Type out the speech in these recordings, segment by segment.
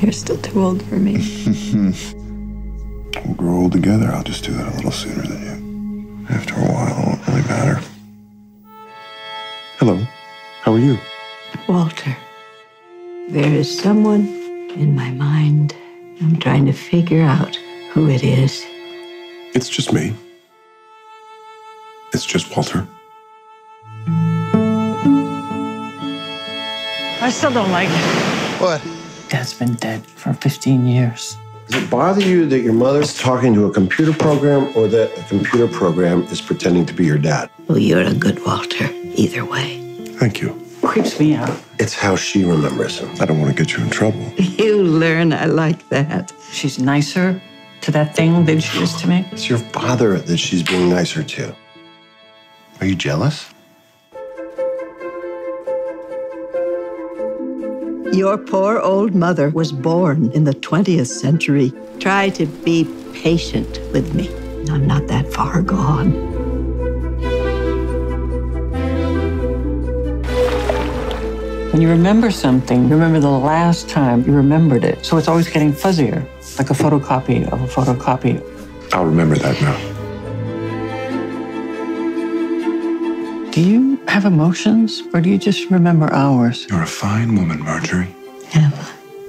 You're still too old for me. we'll grow old together. I'll just do that a little sooner than you. After a while, it won't really matter. Hello. How are you? Walter, there is someone in my mind. I'm trying to figure out who it is. It's just me. It's just Walter. I still don't like it. What? Dad's been dead for 15 years. Does it bother you that your mother's talking to a computer program or that a computer program is pretending to be your dad? Well, you're a good Walter, either way. Thank you. Creeps me out. It's how she remembers him. I don't want to get you in trouble. You learn I like that. She's nicer to that thing than she is to me. It's your father that she's being nicer to. Are you jealous? Your poor old mother was born in the 20th century. Try to be patient with me. I'm not that far gone. When you remember something, you remember the last time you remembered it. So it's always getting fuzzier, like a photocopy of a photocopy. I'll remember that now. Do you have emotions or do you just remember ours? You're a fine woman, Marjorie. Emma.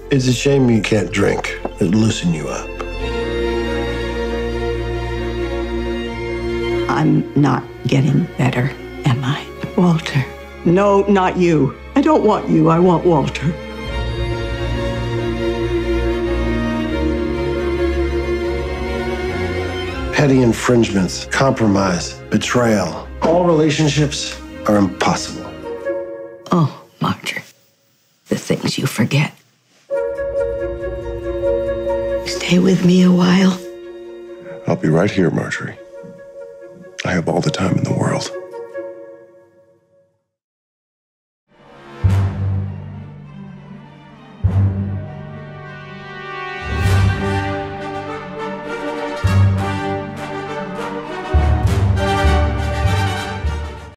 It's a shame you can't drink. It'll loosen you up. I'm not getting better, am I? Walter. No, not you. I don't want you. I want Walter. Petty infringements, compromise, betrayal. All relationships are impossible. Oh, Marjorie. The things you forget. Stay with me a while. I'll be right here, Marjorie. I have all the time in the world.